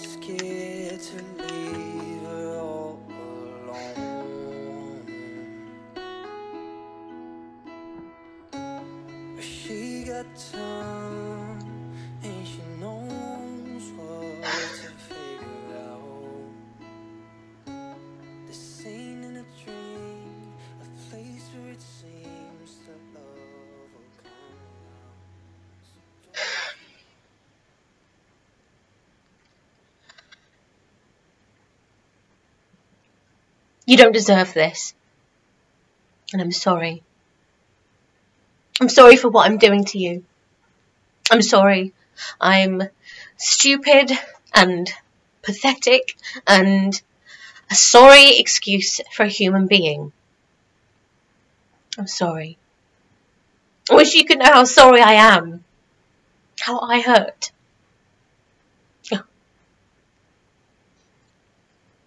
scared to leave her all alone. She got time. You don't deserve this. And I'm sorry. I'm sorry for what I'm doing to you. I'm sorry. I'm stupid and pathetic and a sorry excuse for a human being. I'm sorry. I wish you could know how sorry I am. How I hurt.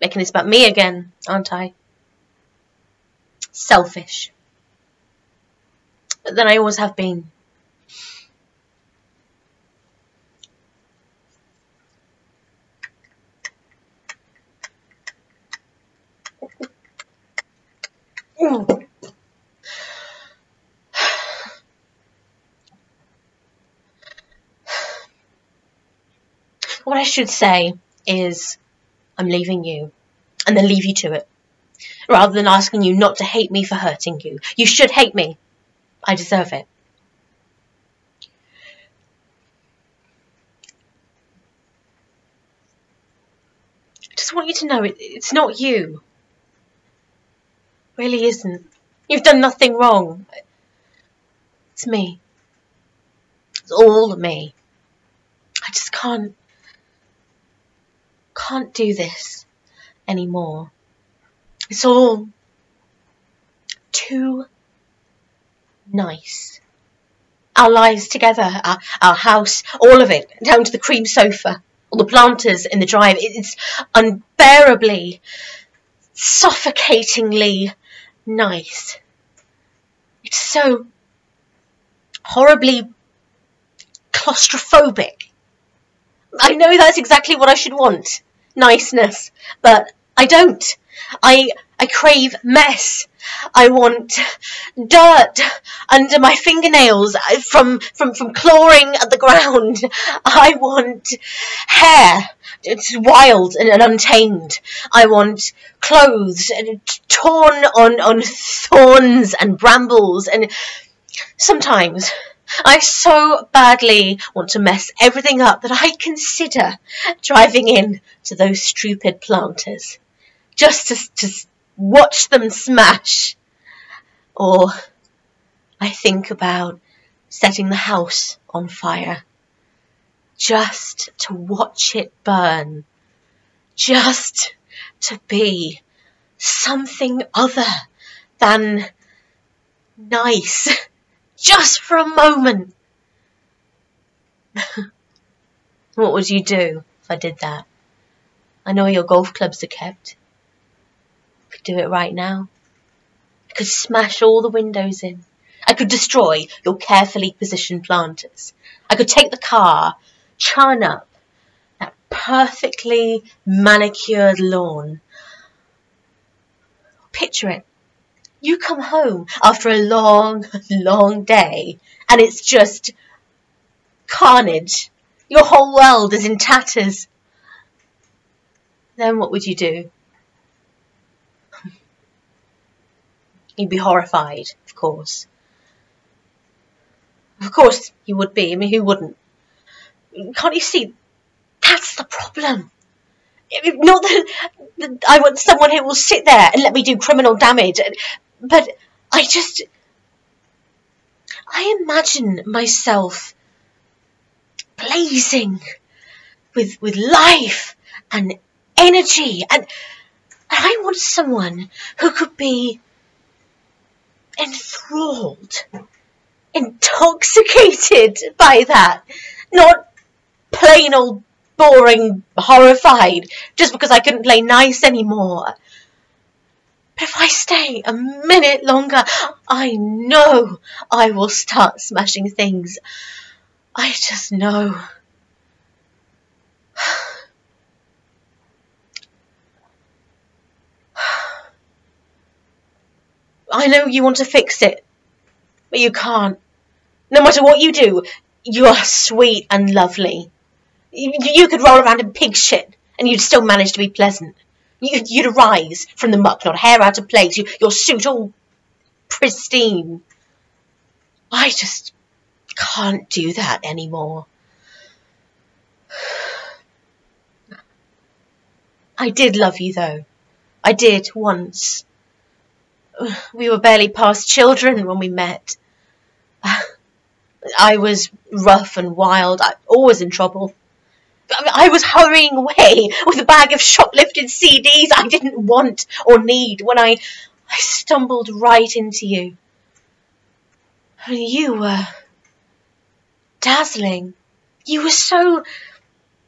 Making this about me again, aren't I? Selfish. But then I always have been. What I should say is I'm leaving you and then leave you to it. Rather than asking you not to hate me for hurting you. You should hate me. I deserve it. I just want you to know it, it's not you. It really isn't. You've done nothing wrong. It's me. It's all me. I just can't can't do this anymore. It's all too nice. Our lives together, our, our house, all of it, down to the cream sofa, all the planters in the drive. It's unbearably, suffocatingly nice. It's so horribly claustrophobic. I know that's exactly what I should want. Niceness. But I don't. I I crave mess. I want dirt under my fingernails uh, from from from clawing at the ground. I want hair. It's wild and, and untamed. I want clothes torn on on thorns and brambles and sometimes I so badly want to mess everything up that I consider driving in to those stupid planters. Just to, to watch them smash. Or I think about setting the house on fire. Just to watch it burn, just to be something other than nice just for a moment. what would you do if I did that? I know your golf clubs are kept. I could do it right now. I could smash all the windows in. I could destroy your carefully positioned planters. I could take the car, churn up that perfectly manicured lawn. Picture it you come home after a long, long day and it's just carnage. Your whole world is in tatters. Then what would you do? You'd be horrified, of course. Of course you would be. I mean, who wouldn't? Can't you see? That's the problem. Not that I want someone who will sit there and let me do criminal damage, but I just. I imagine myself blazing with, with life and energy, and, and I want someone who could be enthralled, intoxicated by that, not plain old boring, horrified, just because I couldn't play nice anymore. But if I stay a minute longer, I know I will start smashing things. I just know. I know you want to fix it, but you can't. No matter what you do, you are sweet and lovely. You, could roll around in pig shit and you'd still manage to be pleasant. You'd, you'd arise from the muck, not hair out of place, you, your suit all pristine. I just can't do that anymore. I did love you though. I did once. We were barely past children when we met. I was rough and wild, I, always in trouble. I was hurrying away with a bag of shoplifted CDs I didn't want or need when I, I stumbled right into you. And you were dazzling. You were so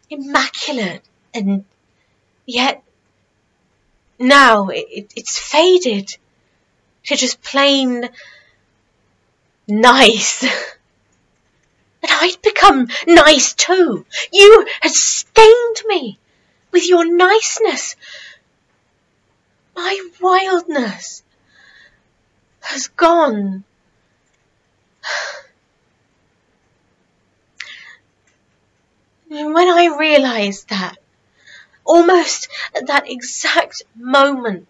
immaculate and yet now it, it's faded to just plain nice. I'd become nice too. You had stained me with your niceness. My wildness has gone. And when I realised that, almost at that exact moment,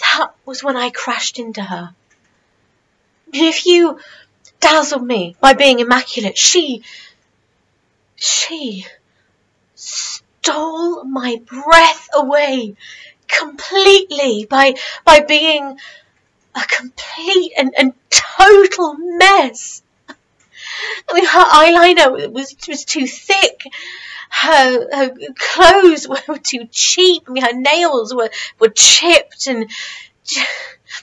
that was when I crashed into her. If you dazzled me by being immaculate, she, she stole my breath away completely by, by being a complete and, and total mess. I mean, her eyeliner was, was too thick. Her, her clothes were too cheap. I mean, her nails were, were chipped and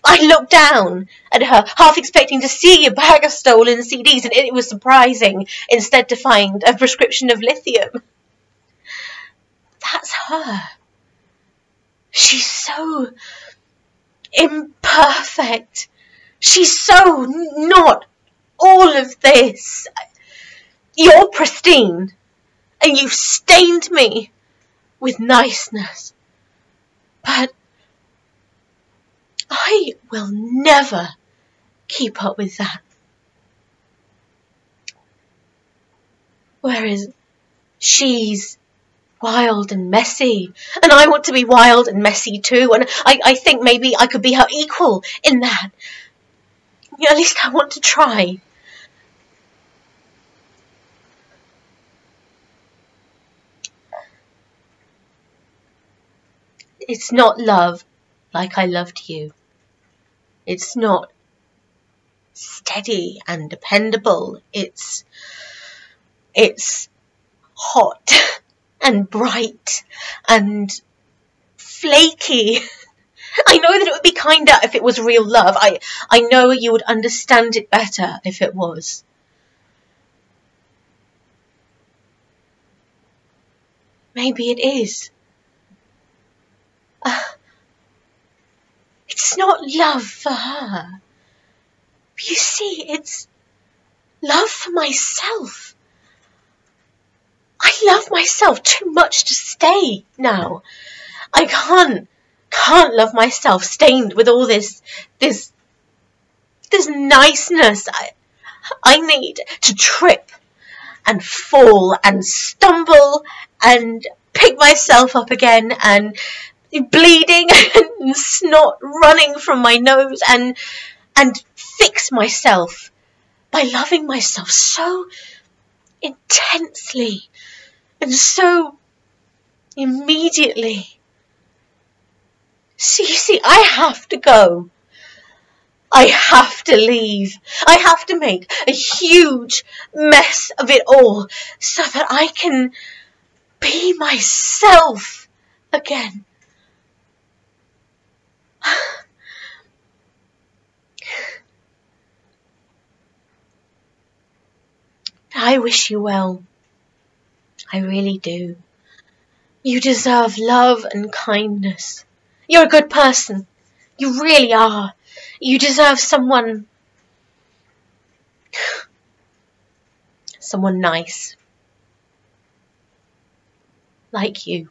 I looked down at her, half expecting to see a bag of stolen CDs, and it was surprising instead to find a prescription of lithium. That's her. She's so imperfect. She's so not all of this. You're pristine, and you've stained me with niceness. But I will never keep up with that. Whereas she's wild and messy, and I want to be wild and messy too, and I, I think maybe I could be her equal in that. at least I want to try. It's not love like I loved you. It's not steady and dependable. It's, it's hot and bright and flaky. I know that it would be kinder if it was real love. I, I know you would understand it better if it was. Maybe it is. It's not love for her. You see, it's love for myself. I love myself too much to stay now. I can't, can't love myself stained with all this, this, this niceness. I, I need to trip and fall and stumble and pick myself up again and bleeding and snot running from my nose and and fix myself by loving myself so intensely and so immediately. See, I have to go. I have to leave. I have to make a huge mess of it all so that I can be myself again. I wish you well. I really do. You deserve love and kindness. You're a good person. You really are. You deserve someone. someone nice. Like you.